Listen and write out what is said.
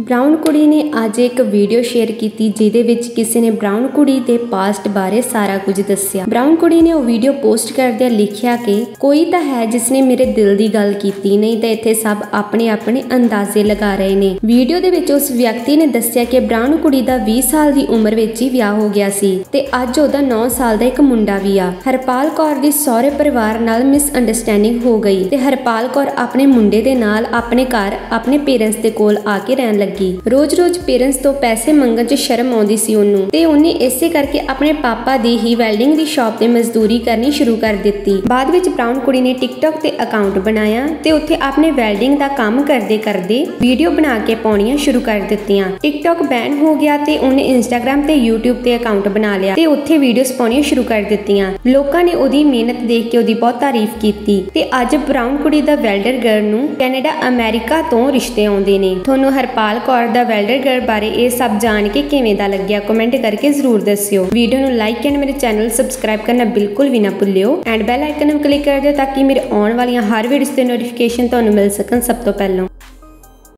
Brown ਕੁੜੀ ਨੇ ਅੱਜ ਇੱਕ ਵੀਡੀਓ ਸ਼ੇਅਰ ਕੀਤੀ ਜਿਹਦੇ ਵਿੱਚ ਕਿਸੇ ਨੇ ਬ੍ਰਾਊਨ ਕੁੜੀ ਦੇ ਪਾਸਟ ਬਾਰੇ ਸਾਰਾ ਕੁਝ ਦੱਸਿਆ। ਬ੍ਰਾਊਨ ਕੁੜੀ ਨੇ ਉਹ ਵੀਡੀਓ ਪੋਸਟ ਕਰਦਿਆਂ ਲਿਖਿਆ ਕਿ, ਕੋਈ ਤਾਂ ਹੈ ਜਿਸ ਨੇ ਮੇਰੇ ਦਿਲ ਦੀ ਗੱਲ ਕੀਤੀ, ਨਹੀਂ ਤਾਂ ਇੱਥੇ ਸਭ ਆਪਣੇ ਆਪਣੇ ਅੰਦਾਜ਼ੇ ਲਗਾ ਰਹੇ ਨੇ। ਵੀਡੀਓ ਦੇ ਵਿੱਚ ਉਸ ਵਿਅਕਤੀ ਨੇ ਦੱਸਿਆ ਕਿ ਬ੍ਰਾਊਨ ਕੁੜੀ ਦਾ 20 ਸਾਲ ਦੀ ਉਮਰ ਵਿੱਚ ਹੀ ਵਿਆਹ ਹੋ ਗਿਆ ਸੀ ਤੇ ਅੱਜ ਉਹਦਾ 9 ਸਾਲ ਦਾ ਇੱਕ ਮੁੰਡਾ ਵੀ ਆ। ਹਰਪਾਲ ਕੌਰ ਦੀ ਸਹੁਰੇ ਪਰਿਵਾਰ ਨਾਲ ਮਿਸ ਅੰਡਰਸਟੈਂਡਿੰਗ ਹੋ ਗਈ ਤੇ ਹਰਪਾਲ ਕੌਰ ਆਪਣੇ ਮੁੰਡੇ ਦੇ ਨਾਲ ਆਪਣੇ ਘਰ, ਆਪਣੇ ਪੇਰੈਂਟਸ ਦੇ ਕੋਲ ਆ ਕੇ ਰਹਿਣ ਲੱਗੀ। ਰੋਜ਼-ਰੋਜ਼ ਪੇਰੈਂਟਸ ਤੋਂ ਪੈਸੇ ਮੰਗਣ 'ਚ ਸ਼ਰਮ ਆਉਂਦੀ ਸੀ ਉਹਨੂੰ ਤੇ ਉਹਨੇ ਇਸੇ ਕਰਕੇ ਆਪਣੇ ਪਾਪਾ ਦੀ ਹੀ ਵੈਲਡਿੰਗ ਦੀ ਸ਼ਾਪ ਤੇ ਮਜ਼ਦੂਰੀ ਕਰਨੀ ਸ਼ੁਰੂ ਕਰ ਦਿੱਤੀ। ਬਾਅਦ ਵਿੱਚ ਬ੍ਰਾਊਨ ਕੁੜੀ ਨੇ ਟਿਕਟੌਕ ਤੇ ਅਕਾਊਂਟ ਬਣਾਇਆ ਤੇ ਉੱਥੇ ਆਪਣੇ ਵੈਲਡਿੰਗ ਦਾ ਕੰਮ ਕਰਦੇ ਕਰਦੇ ਵੀਡੀਓ ਬਣਾ ਕੇ ਪਾਉਣੀਆਂ ਸ਼ੁਰੂ ਕਰ ਦਿੱਤੀਆਂ। ਟਿਕਟੌਕ ਬੈਨ ਹੋ ਗਿਆ ਤੇ ਉਹਨੇ ਇੰਸਟਾਗ੍ਰam ਤੇ YouTube ਤੇ ਅਕਾਊਂਟ ਬਣਾ ਲਿਆ ਤੇ ਉੱਥੇ ਵੀਡੀਓਜ਼ ਪਾਉਣੀਆਂ ਸ਼ੁਰੂ ਕਰ ਦਿੱਤੀਆਂ। ਲੋਕਾਂ ਨੇ ਉਹਦੀ ਮਿਹਨਤ ਦੇਖ ਕੇ ਉਹਦੀ ਬਹੁਤ ਤਾਰੀਫ ਕੀਤੀ ਤੇ ਅੱਜ ਬ੍ਰਾਊਨ ਕੁੜੀ ਦਾ ਵੈਲਡਰ ਗਰਲ ਨੂੰ ਕੈਨੇਡਾ ਅਮਰੀਕਾ ਤੋਂ ਰਿਸ਼ਤੇ ਆਉਂਦੇ ਨੇ। ਤੁਹਾਨੂੰ ਹਰਪਾਲ ਕੌਰ ਦਾ ਵੈਲਡਰ ਗਰ ਬਾਰੇ ਇਹ ਸਭ ਜਾਣ ਕੇ ਕਿਵੇਂ ਦਾ ਲੱਗਿਆ ਕਮੈਂਟ ਕਰਕੇ ਜ਼ਰੂਰ ਦੱਸਿਓ। ਵੀਡੀਓ ਨੂੰ ਲਾਈਕ ਐਂਡ ਮੇਰੇ ਚੈਨਲ ਸਬਸਕ੍ਰਾਈਬ ਕਰਨਾ ਬਿਲਕੁਲ ਵੀ ਨਾ ਭੁੱਲਿਓ। ਐਂਡ ਬੈਲ ਆਈਕਨ ਨੂੰ ਕਲਿੱਕ ਕਰ ਦਿਓ ਤਾਂ ਕਿ ਮੇਰੇ ਆਉਣ ਵਾਲੀਆਂ ਹਰ ਵੀਡੀਓਜ਼ ਦੇ ਨੋਟੀਫਿਕੇਸ਼ਨ ਤੁਹਾਨੂੰ ਮਿਲ ਸਕਣ ਸਭ ਤੋਂ ਪਹਿਲਾਂ।